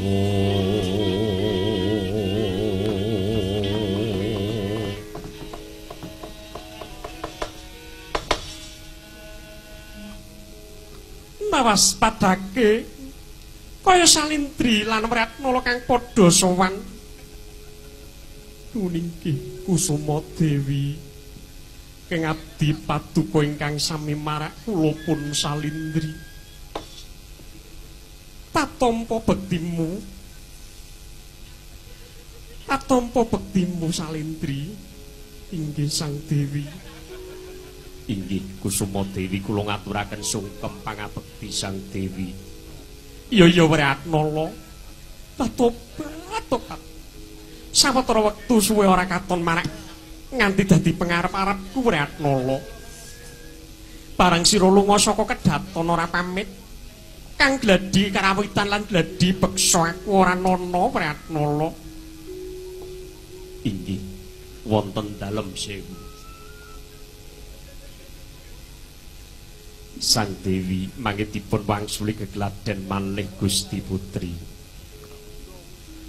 Nawas padake kaya salindri lan Wratnala kang padha sowan. Kuningkih Kusuma Dewi kang abdi paduka ingkang sami marak kula pun salindri. Tatampa bektimu. Tatampa bektimu salindri inggih Sang Dewi. Inggih Kusuma Dewi kula ngaturaken sungkem pangabekti Sang Dewi. Iya iya Wratnala. Patobat tobat. Sawetara wektu suwe ora katon marak nganti dadi pengarep-arepku Wratnala. Barang sira lunga saka kedaton ora pamit. Kang gladi karawitan lan gladi beksa aku ora nono Wratnala. Inggih wonten dalem sewu. Sang Dewi mangke dipun wangsuli kegladen manlih Gusti Putri.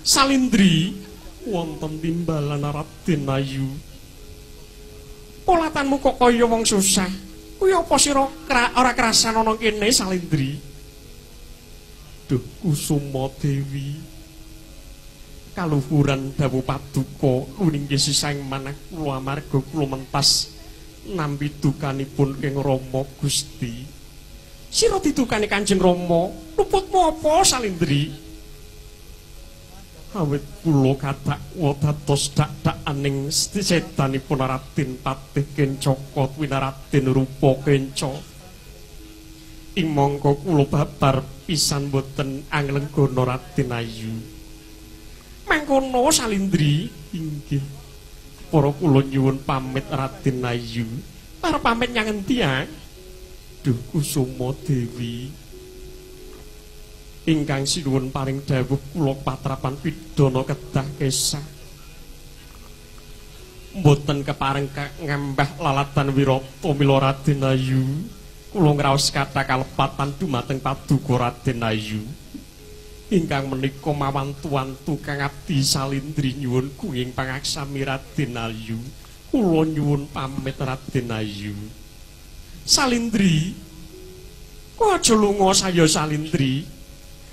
Salindri wonten timbalan Raden Ayu. Polatanmu kok kaya wong susah. Kuwi apa sira ora kerasan ana kene Salindri? Duh Kusuma Dewi. Kaluhuran dawu paduka luningge sisang manah kula amarga kula mentas nampi dukanipun keng Rama Gusti. Sira didukani Kanjeng Rama, luputmu apa Salindri? awit kula kadakwa dados dak-dakaning sedanipun Raden Patih Kencaka winaraden rupa kenca. Ing mangka kula babar pisan boten anglenggana Raden Ayu. Mangkono Salindri inggih. Para kula nyuwun pamit Raden Ayu. Para pamit nyang endi? Duh Kusuma Dewi. ingkang sinuwun paring dawuh kula patrapan pidana kedah kesah mboten kepareng ngembah lalatan wirata mila Raden Ayu kula ngraos kathah kalepatan dumateng paduka Raden Ayu ingkang menika mawantu-wantu kang abdi salindri nyuwun kuing pangaksami Raden Ayu kula nyuwun pamit Raden Ayu salindri aja lunga saya salindri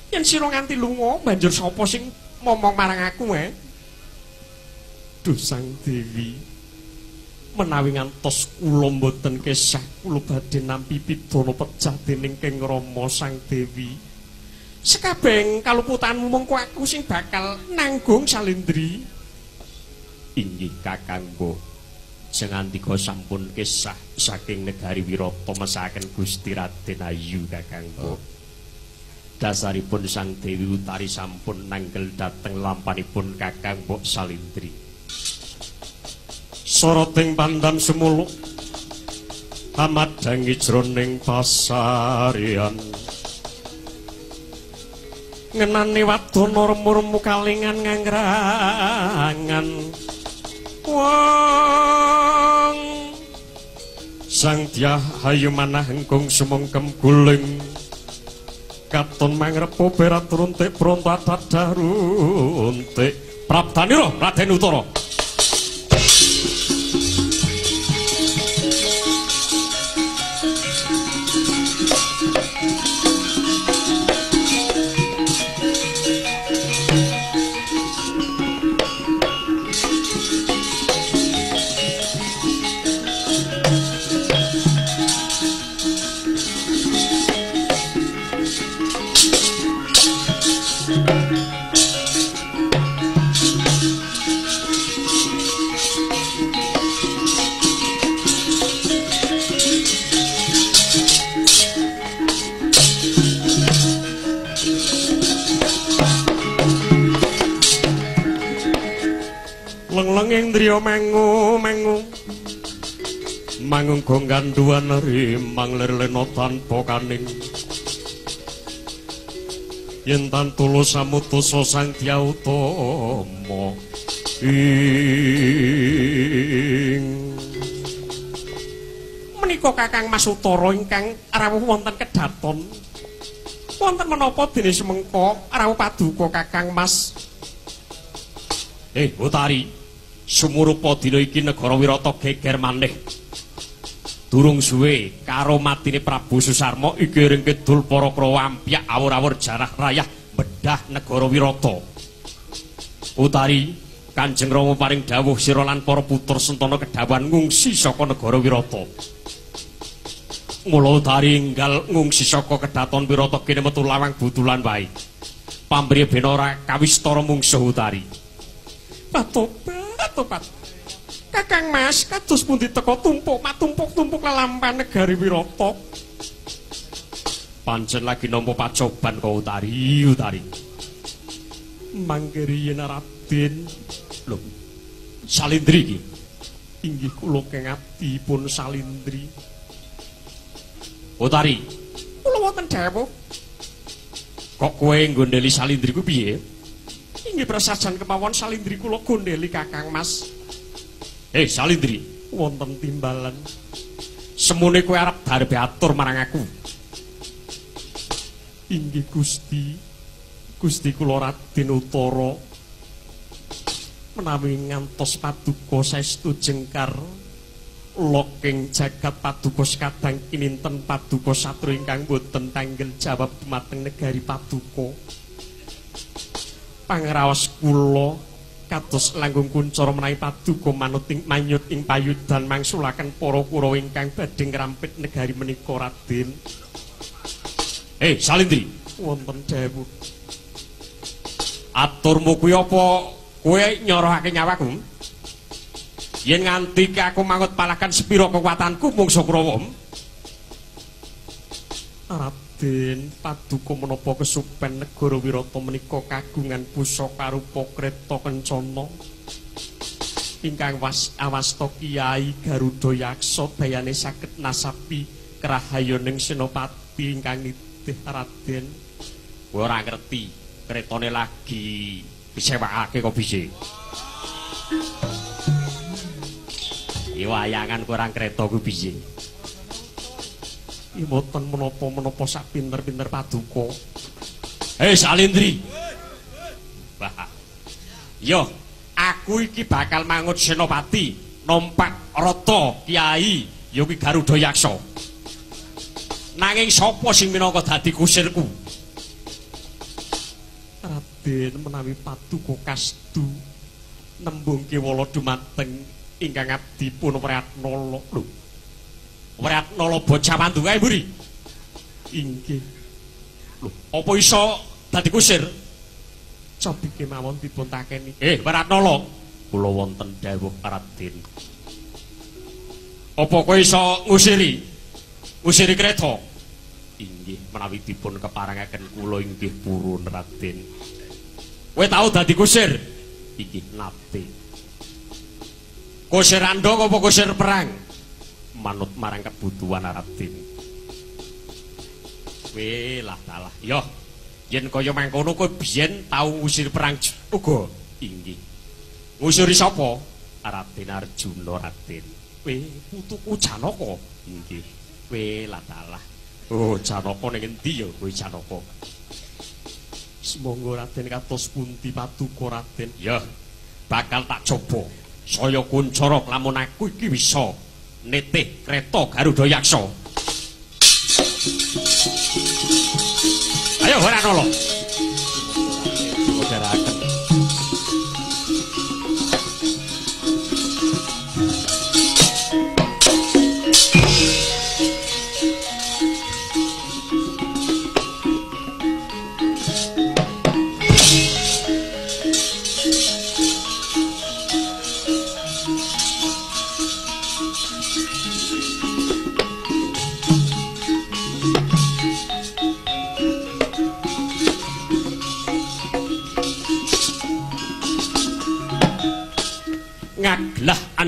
Yen sira nganti lunga banjur sapa sing momong marang aku eh? Sang Dewi. Menawi ngantos kula mboten kesah kula badhe nampi pidana pecah dening Kang Rama Sang Dewi. Sekabeng kaluputanmu mengko aku sing bakal nanggung Salindri. Inggih Kakang Mbah. Jengandika sampun kesah saking negari Wirata mesaken Gusti Raden Ayu Kakang Mbah. dasaripun Sang Dewi Utari sampun nanggel dateng lampanipun Kakang Mbok Salindri. Soroting pandam semuluk amat jroning pasarian. Ngenani wadana remurmu kalingan ngangrangan. Wong Sang Dyah Hayu manah engkung sumengkem guling. katon mangrepo berat runtik pronto adat runtik prabdanira Raden Utara lenging driya mangu mangu mangung gonggan duan rimang lir-leno tanpa kaning. Yen tan tulus samutusa sang utama ing. Menika kakang Mas Utara ingkang rawuh wonten kedaton. Wonten menapa dene semengko rawuh paduka kakang Mas? Eh Utari sumurupa dina iki negara Wirata geger maneh Durung suwe karo matine Prabu Susarma iki ring kidul para Krawa ampyak awur-awur jarah rayah bedah negara Wirata. Utari Kanjeng Rama paring dawuh sira lan para putra sentana kedawan ngungsi saka negara Wirata. Mula Utari enggal ngungsi saka kedaton Wirata kene metu lawang butulan wae. Pambriye ben ora kawistara mungsuh Utari. Patobat, tobat. Kakang Mas, kados pundi teka tumpuk matumpuk-tumpuk lelampan negari Wirata. Pancen lagi nampa pacoban kok Utari, Utari. Manggeri yen Raden. Lho. Salindri iki. Inggih kula kengati pun Salindri. Utari, kula wonten dawuh. Kok kowe nggondeli Salindri ku piye? Inggih prasajan kemawon Salindri kula gondeli Kakang Mas. Eh Salindri, wonten timbalan. Semune kowe arep darbe atur marang aku. Inggih Gusti. Gusti kula Raden Utara. Menawi ngantos paduka saestu jengkar loking jagat paduka kadang kininten paduka satru ingkang boten tanggel jawab dumateng negari paduka. Pangraos kula kados langgung kuncara menawi paduka manut ing manyut ing payudan mangsulaken para kurawa ingkang badhe ngrampit negari menika Raden. Eh, Salindri, wonten dawuh. Aturmu kuwi apa kowe nyorohake nyawaku? Yen nganti aku mangut palakan sepira kekuatanku mungsuh Kurawa. Raden, paduka menapa kesupen negara Wirata menika kagungan pusaka rupa kreta kencana. Ingkang was awasta Kiai Garuda Yaksa dayane saged nasapi krahayoning senopati ingkang nitih Raden. Kowe ora ngerti, kretane lagi disewakake kok bise. Iki wayangan kurang kreta ku piye? Iki mboten menapa-menapa sak pinter-pinter paduka. Hei Salindri. Yo, aku iki bakal mangut senopati, nompak rata kiai, ya kuwi Garuda Yaksa. Nanging sapa sing minangka dadi kusirku? Raden menawi paduka kastu nembungke wala dumateng ingkang abdi pun Wratnala lho. Wratnala bocah wandu kae mburi. Inggih. Lho, apa iso dadi kusir? Cobike mawon dipun takeni. Eh, Wratnala, kula wonten dawuh Raden. Apa kowe iso ngusiri? Ngusiri kreta? Inggih, menawi dipun keparangaken kula inggih purun Raden. Kowe tau dadi kusir? Inggih, nate. Kusir andhong apa kusir perang? Manut marang kebutuhan Raden. Kowe lah dalah. Yo, yen kaya mangkono kowe biyen tau ngusir perang uga? Inggih. Ngusiri sapa? Raden Arjuna Raden. Kowe putuku Janaka? Inggih. Kowe lah dalah. Oh, Janaka ning endi ya kowe Janaka? Semoga Raden katos pundi paduka Raden. Ya, bakal tak coba. Saya kuncara lamun aku iki bisa netih kereta Garuda Yaksa. Ayo ora nolo. Moderaken.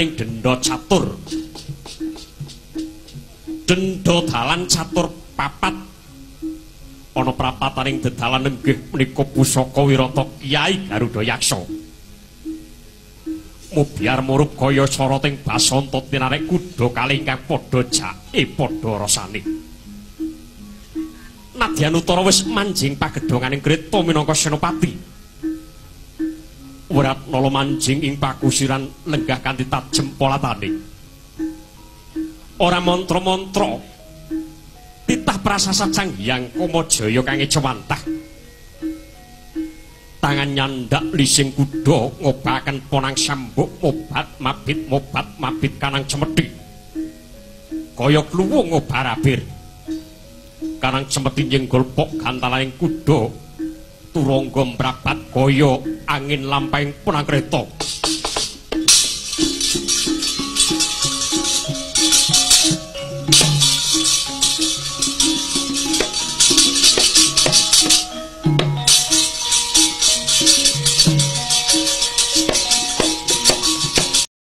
Aning denda catur. Denda dalan catur papat. Ana prapataning dedalan nenggih menika pusaka wirata Kyai Garuda Yaksa. Mubyar murup kaya soroting basanta tinarek kuda kalih ingkang padha jake padha rasane. Nadyan Utara wis manjing pagedhonganing kreta minangka senopati Werat nala manjing ing pakusiran lenggah kanthi tajem polatane. Ora mantra-mantra titah prasasa Canghyang Kamajaya kang ecewantah tangan nyandak lising kuda ngobahaken ponang sambuk mobat mabit mobat mabit kanang cemeti. Kaya kluwung ngobarabir kanang cemeti nyenggol pok gantalaning kuda turangga mrapat kaya angin lampahing ponang kereta